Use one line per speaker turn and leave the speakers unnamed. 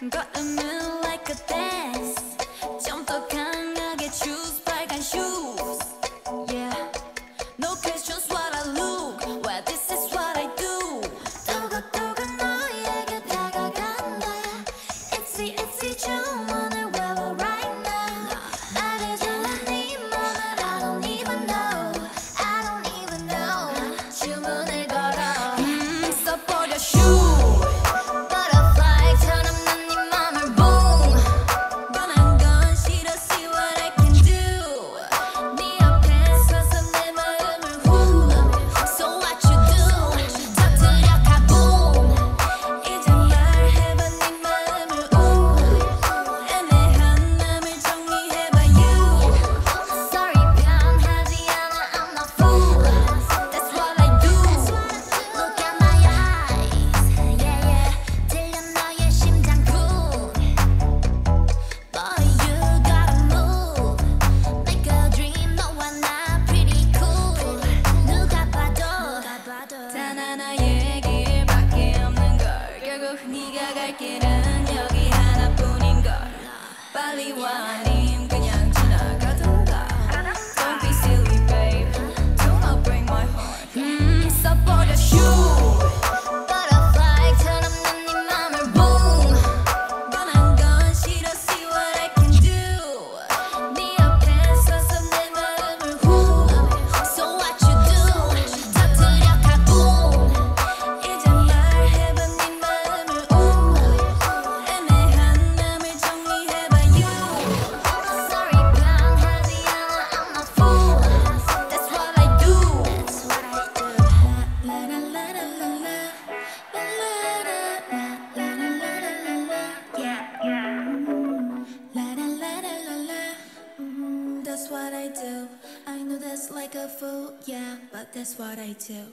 Got a 네가 갈길은 여기 하나뿐인 걸. 빨리 와. I do. I know that's like a fool, yeah, but that's what I do.